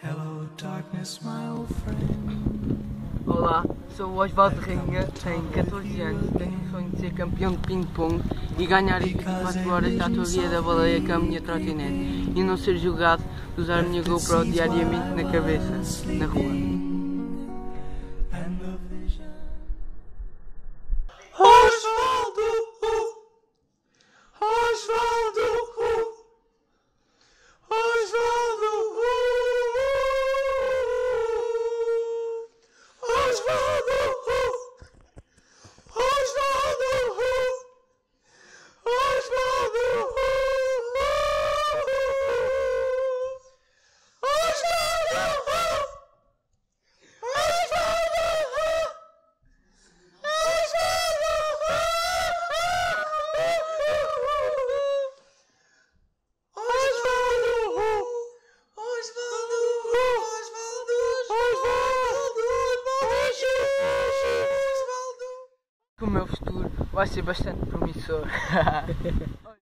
Hello, darkness, my old friend. Olá, sou o Osvaldo Rainha, tenho 14 anos, tenho o sonho de ser campeão de ping-pong e ganhar as 24 horas da atuaria da baleia com a minha trotinete e não ser julgado de usar a minha GoPro diariamente na cabeça, na rua. O meu futuro vai ser bastante promissor.